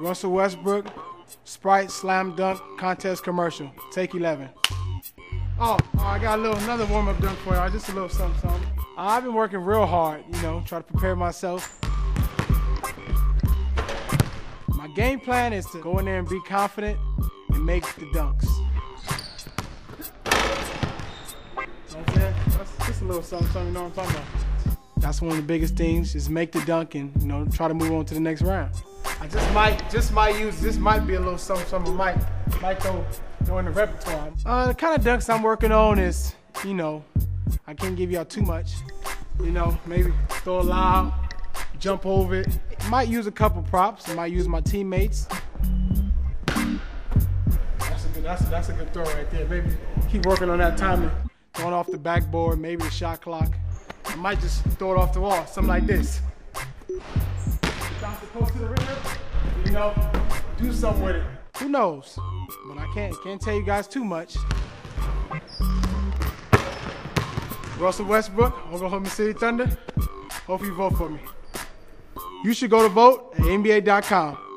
Russell Westbrook, Sprite Slam Dunk Contest Commercial. Take 11. Oh, oh, I got a little another warm up dunk for y'all. Just a little something, something. I've been working real hard, you know, try to prepare myself. My game plan is to go in there and be confident and make the dunks. That's it. That's just a little something, something, you know what I'm talking about. That's one of the biggest things, is make the dunk and, you know, try to move on to the next round. I just might, just might use, this might be a little something, something, might, might go, in the repertoire. Uh, the kind of dunks I'm working on is, you know, I can't give y'all too much. You know, maybe throw a lob, jump over it. Might use a couple props. Might use my teammates. That's a good, that's a, that's a good throw right there. Maybe keep working on that timing. Throwing off the backboard, maybe the shot clock. I might just throw it off the wall, something like this. To the you know, do something with it. Who knows? But I can't can't tell you guys too much. Russell Westbrook, Oklahoma City Thunder. Hope you vote for me. You should go to vote at NBA.com.